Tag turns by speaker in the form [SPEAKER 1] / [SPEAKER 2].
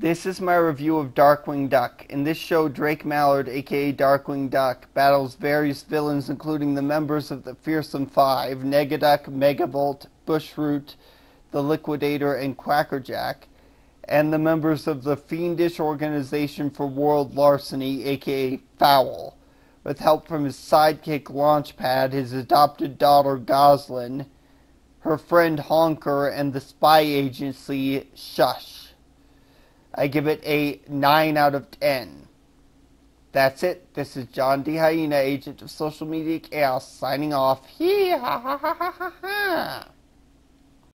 [SPEAKER 1] This is my review of Darkwing Duck. In this show, Drake Mallard, aka Darkwing Duck, battles various villains including the members of the Fearsome Five, Negaduck, Megavolt, Bushroot, the Liquidator, and Quackerjack, and the members of the Fiendish Organization for World Larceny, aka Fowl, with help from his sidekick Launchpad, his adopted daughter Gosalyn, her friend Honker, and the spy agency Shush. I give it a 9 out of 10. That's it. This is John D. Hyena, agent of social media chaos, signing off. Hee ha ha ha ha ha ha.